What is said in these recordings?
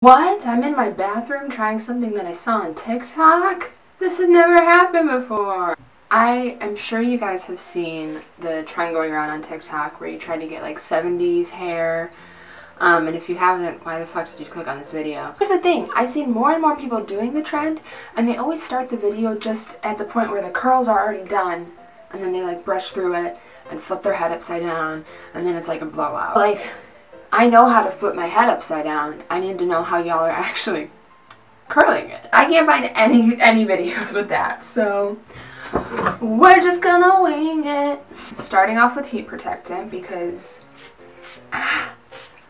What? I'm in my bathroom trying something that I saw on TikTok? This has never happened before. I am sure you guys have seen the trend going around on TikTok where you try to get like 70s hair. Um, and if you haven't, why the fuck did you click on this video? Here's the thing, I've seen more and more people doing the trend and they always start the video just at the point where the curls are already done and then they like brush through it and flip their head upside down and then it's like a blowout. Like, I know how to flip my head upside down. I need to know how y'all are actually curling it. I can't find any any videos with that, so we're just gonna wing it. Starting off with heat protectant because ah,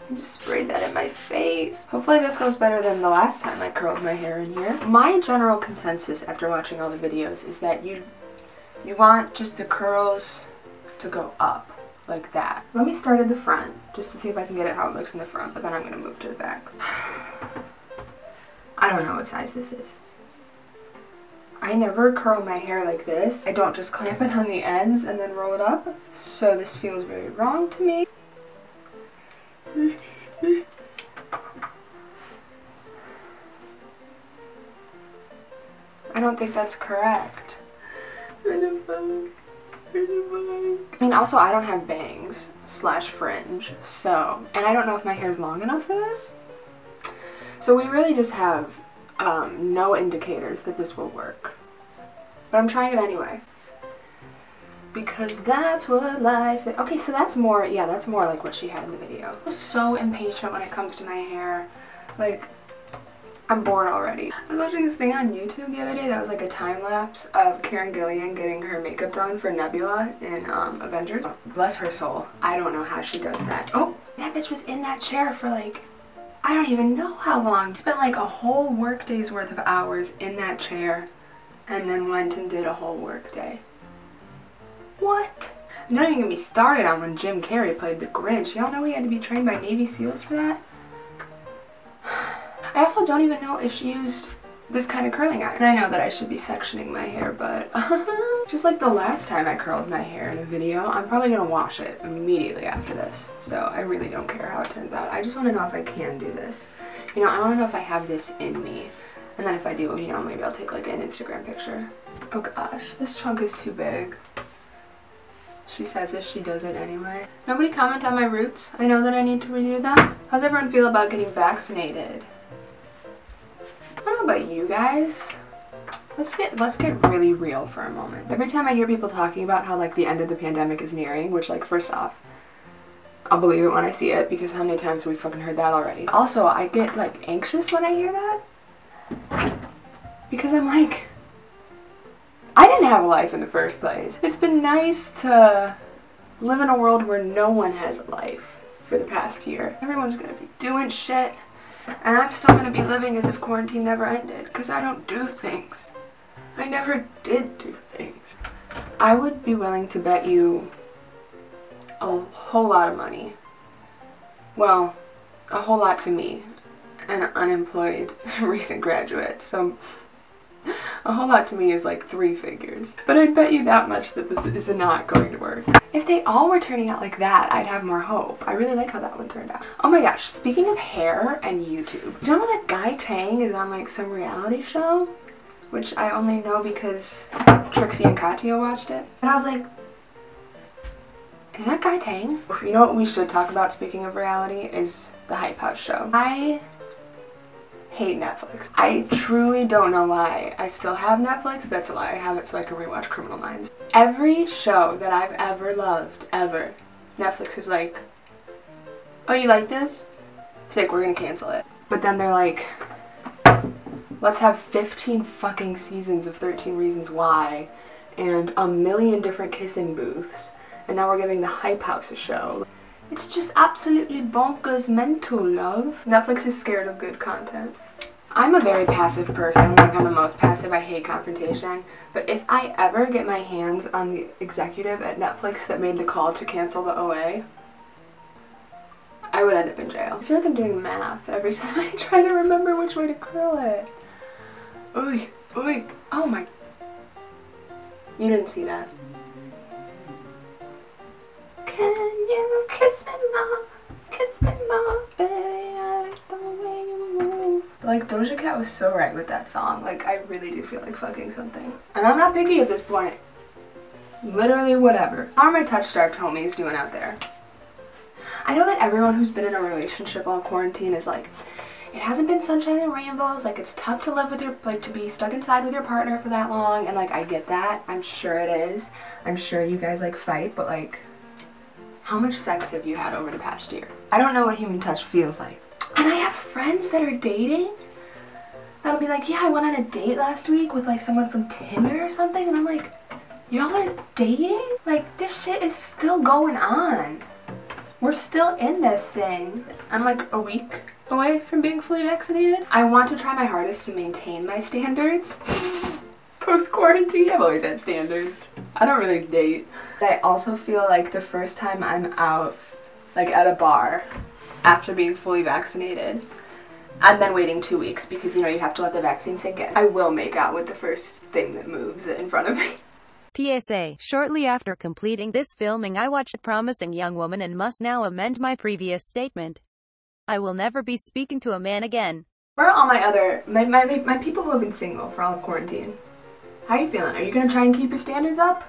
I just sprayed that in my face. Hopefully this goes better than the last time I curled my hair in here. My general consensus after watching all the videos is that you you want just the curls to go up like that. Let me start at the front just to see if I can get it how it looks in the front, but then I'm gonna move to the back. I don't know what size this is. I never curl my hair like this. I don't just clamp it on the ends and then roll it up. So this feels very wrong to me. I don't think that's correct. I mean, also, I don't have bangs slash fringe, so, and I don't know if my hair is long enough for this. So we really just have um, no indicators that this will work. But I'm trying it anyway. Because that's what life is. Okay, so that's more, yeah, that's more like what she had in the video. I'm so impatient when it comes to my hair. Like, I'm bored already. I was watching this thing on YouTube the other day that was like a time lapse of Karen Gillan getting her makeup done for Nebula in um, Avengers. Bless her soul. I don't know how she does that. Oh, that bitch was in that chair for like, I don't even know how long. Spent like a whole work day's worth of hours in that chair and then went and did a whole work day. What? I'm not even gonna be started on when Jim Carrey played the Grinch. Y'all know he had to be trained by Navy SEALs for that? I also don't even know if she used this kind of curling iron. I know that I should be sectioning my hair, but just like the last time I curled my hair in a video, I'm probably gonna wash it immediately after this. So I really don't care how it turns out. I just wanna know if I can do this. You know, I wanna know if I have this in me. And then if I do, you know, maybe I'll take like an Instagram picture. Oh gosh, this chunk is too big. She says it, she does it anyway. Nobody comment on my roots. I know that I need to renew them. How's everyone feel about getting vaccinated? Don't know about you guys. Let's get let's get really real for a moment. Every time I hear people talking about how like the end of the pandemic is nearing, which like first off, I'll believe it when I see it because how many times have we fucking heard that already. Also, I get like anxious when I hear that. Because I'm like I didn't have a life in the first place. It's been nice to live in a world where no one has a life for the past year. Everyone's gonna be doing shit and I'm still gonna be living as if quarantine never ended, because I don't do things. I never did do things. I would be willing to bet you a whole lot of money. Well, a whole lot to me, an unemployed recent graduate, so a whole lot to me is like three figures. But I bet you that much that this is not going to work. If they all were turning out like that, I'd have more hope. I really like how that one turned out. Oh my gosh, speaking of hair and YouTube, do you know that Guy Tang is on like some reality show? Which I only know because Trixie and Katya watched it. And I was like, is that Guy Tang? You know what we should talk about speaking of reality is the Hype House show. I hate Netflix. I truly don't know why I still have Netflix. That's a lie. I have it so I can rewatch Criminal Minds. Every show that I've ever loved, ever, Netflix is like, oh, you like this? Sick, we're gonna cancel it. But then they're like, let's have 15 fucking seasons of 13 Reasons Why and a million different kissing booths. And now we're giving the Hype House a show. It's just absolutely bonkers mental, love. Netflix is scared of good content. I'm a very passive person, like I'm the most passive, I hate confrontation, but if I ever get my hands on the executive at Netflix that made the call to cancel the OA, I would end up in jail. I feel like I'm doing math every time I try to remember which way to curl it. Oy, oy, oh my. You didn't see that. Can you kiss me more, kiss me more, baby, like Doja Cat was so right with that song. Like I really do feel like fucking something. And I'm not picky at this point. Literally whatever. How are my touch starved homies doing out there? I know that everyone who's been in a relationship while quarantine is like, it hasn't been sunshine and rainbows. Like it's tough to live with your, like to be stuck inside with your partner for that long. And like I get that. I'm sure it is. I'm sure you guys like fight, but like, how much sex have you had over the past year? I don't know what human touch feels like. And I have friends that are dating that'll be like, yeah, I went on a date last week with like someone from Tinder or something. And I'm like, y'all are dating? Like this shit is still going on. We're still in this thing. I'm like a week away from being fully vaccinated. I want to try my hardest to maintain my standards. Post quarantine, I've always had standards. I don't really date. I also feel like the first time I'm out, like at a bar, after being fully vaccinated, and then waiting two weeks because you know you have to let the vaccine sink in, I will make out with the first thing that moves in front of me. PSA, shortly after completing this filming I watched Promising Young Woman and must now amend my previous statement. I will never be speaking to a man again. Where are all my other, my, my, my people who have been single for all of quarantine? How are you feeling? Are you gonna try and keep your standards up?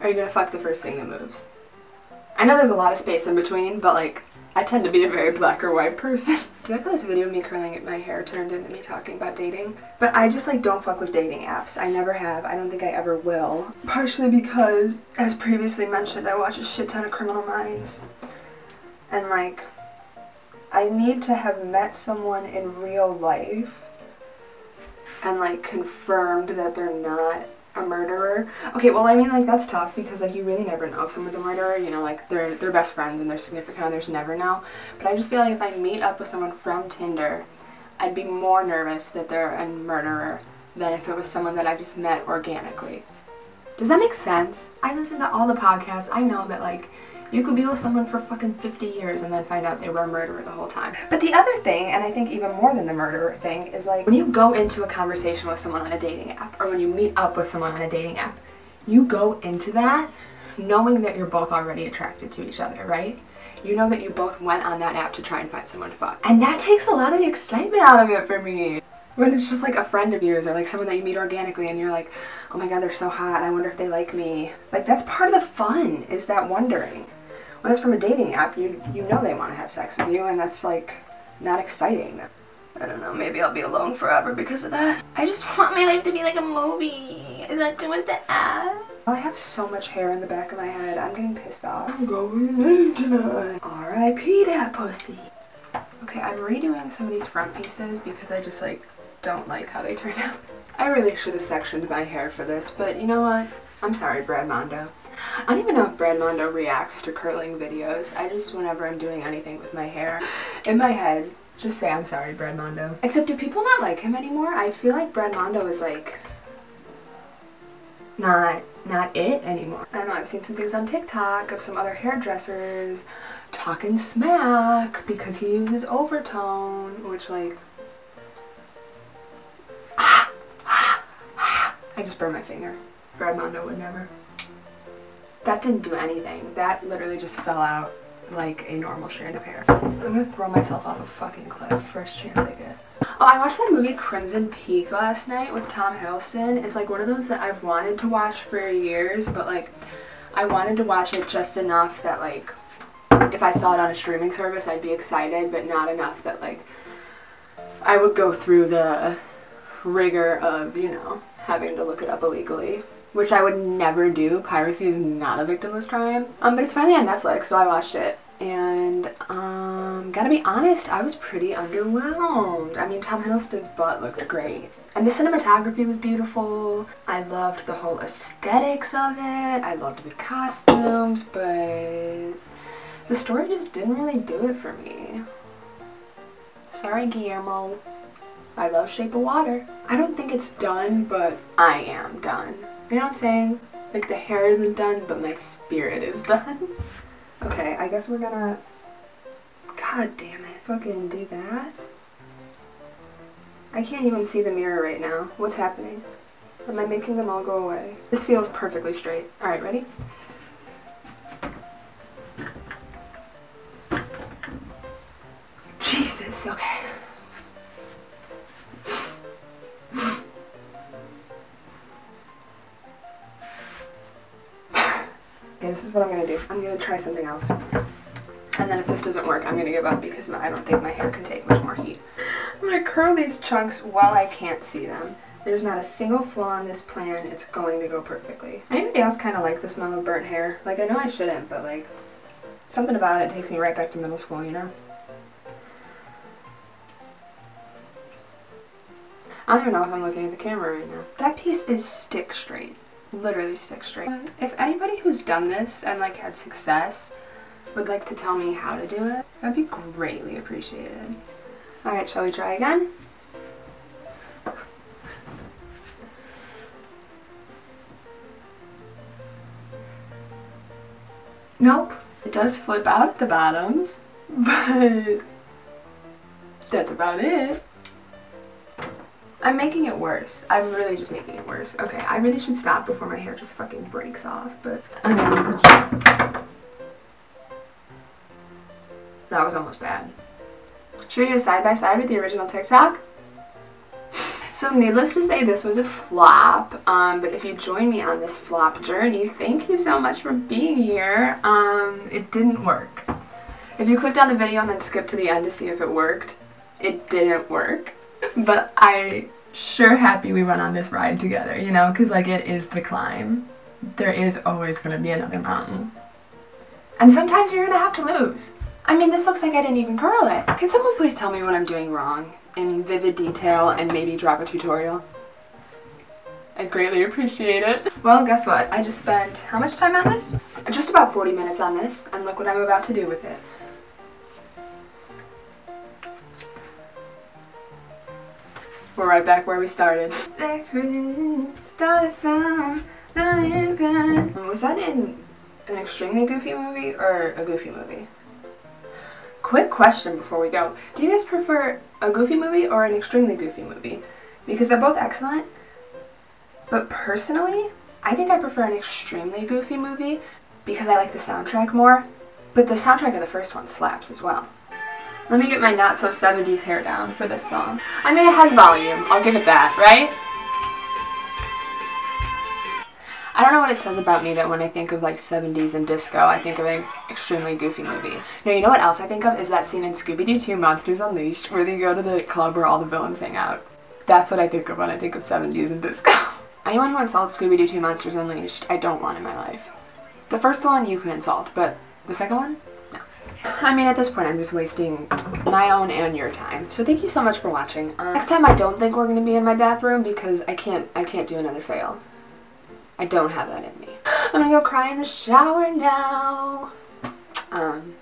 Or are you gonna fuck the first thing that moves? I know there's a lot of space in between, but like, I tend to be a very black or white person. Do you like how this video of me curling at my hair turned into me talking about dating? But I just like don't fuck with dating apps. I never have. I don't think I ever will. Partially because, as previously mentioned, I watch a shit ton of Criminal Minds. And like, I need to have met someone in real life and like confirmed that they're not a murderer. Okay, well, I mean, like, that's tough because, like, you really never know if someone's a murderer. You know, like, they're, they're best friends and their significant others never know. But I just feel like if I meet up with someone from Tinder, I'd be more nervous that they're a murderer than if it was someone that I just met organically. Does that make sense? I listen to all the podcasts. I know that, like, you could be with someone for fucking 50 years and then find out they were a murderer the whole time. But the other thing, and I think even more than the murderer thing, is like when you go into a conversation with someone on a dating app or when you meet up with someone on a dating app, you go into that knowing that you're both already attracted to each other, right? You know that you both went on that app to try and find someone to fuck. And that takes a lot of the excitement out of it for me. When it's just like a friend of yours or like someone that you meet organically and you're like, oh my god, they're so hot, I wonder if they like me. Like that's part of the fun, is that wondering when it's from a dating app, you you know they want to have sex with you, and that's like not exciting. I don't know, maybe I'll be alone forever because of that. I just want my life to be like a movie. Is that too much to ask? I have so much hair in the back of my head. I'm getting pissed off. I'm going in tonight. R.I.P. that pussy. Okay, I'm redoing some of these front pieces because I just like don't like how they turn out. I really should have sectioned my hair for this, but you know what? I'm sorry, Brad Mondo. I don't even know if Brad Mondo reacts to curling videos. I just, whenever I'm doing anything with my hair, in my head, just say I'm sorry, Brad Mondo. Except do people not like him anymore? I feel like Brad Mondo is like not not it anymore. I don't know, I've seen some things on TikTok of some other hairdressers talking smack because he uses overtone, which like I just burned my finger. Brad Mondo would never. That didn't do anything. That literally just fell out like a normal strand of hair. I'm gonna throw myself off a fucking cliff first chance I get. Oh, I watched that movie Crimson Peak last night with Tom Hiddleston. It's like one of those that I've wanted to watch for years, but like I wanted to watch it just enough that like if I saw it on a streaming service I'd be excited, but not enough that like I would go through the rigor of, you know, having to look it up illegally which I would never do. Piracy is not a victimless crime. Um, but it's finally on Netflix, so I watched it. And, um, gotta be honest, I was pretty underwhelmed. I mean, Tom Hiddleston's butt looked great. And the cinematography was beautiful. I loved the whole aesthetics of it. I loved the costumes, but the story just didn't really do it for me. Sorry, Guillermo. I love Shape of Water. I don't think it's done, but I am done. You know what I'm saying? Like the hair isn't done, but my spirit is done. okay, I guess we're gonna... God damn it. Fucking do that? I can't even see the mirror right now. What's happening? Am I making them all go away? This feels perfectly straight. Alright, ready? Jesus, okay. This is what I'm gonna do. I'm gonna try something else. And then if this doesn't work, I'm gonna give up because I don't think my hair can take much more heat. I'm gonna curl these chunks while I can't see them. There's not a single flaw in this plan. It's going to go perfectly. Anybody else kind of like the smell of burnt hair? Like, I know I shouldn't, but like, something about it takes me right back to middle school, you know? I don't even know if I'm looking at the camera right now. That piece is stick straight. Literally stick straight. If anybody who's done this and like had success would like to tell me how to do it, that'd be greatly appreciated. Alright, shall we try again? Nope. It does flip out at the bottoms, but that's about it. I'm making it worse. I'm really just making it worse. Okay, I really should stop before my hair just fucking breaks off, but that was almost bad. Should we do a side by side with the original TikTok? So needless to say, this was a flop, um, but if you join me on this flop journey, thank you so much for being here. Um, it didn't work. If you clicked on the video and then skipped to the end to see if it worked, it didn't work. But I sure happy we went on this ride together, you know, because like it is the climb. There is always going to be another mountain. And sometimes you're going to have to lose. I mean, this looks like I didn't even curl it. Can someone please tell me what I'm doing wrong? in vivid detail and maybe drop a tutorial. I greatly appreciate it. Well, guess what? I just spent how much time on this? Just about 40 minutes on this, and look what I'm about to do with it. We're right back where we started. Started from, Was that in an extremely goofy movie or a goofy movie? Quick question before we go. Do you guys prefer a goofy movie or an extremely goofy movie? Because they're both excellent. But personally, I think I prefer an extremely goofy movie because I like the soundtrack more. But the soundtrack of the first one slaps as well. Let me get my not so 70s hair down for this song. I mean, it has volume. I'll give it that, right? I don't know what it says about me that when I think of like 70s and disco, I think of an extremely goofy movie. No, you know what else I think of is that scene in Scooby-Doo 2 Monsters Unleashed where they go to the club where all the villains hang out. That's what I think of when I think of 70s and disco. Anyone who insults Scooby-Doo 2 Monsters Unleashed, I don't want in my life. The first one you can insult, but the second one? I mean, at this point, I'm just wasting my own and your time. So thank you so much for watching. Uh, next time, I don't think we're going to be in my bathroom because I can't, I can't do another fail. I don't have that in me. I'm gonna go cry in the shower now. Um,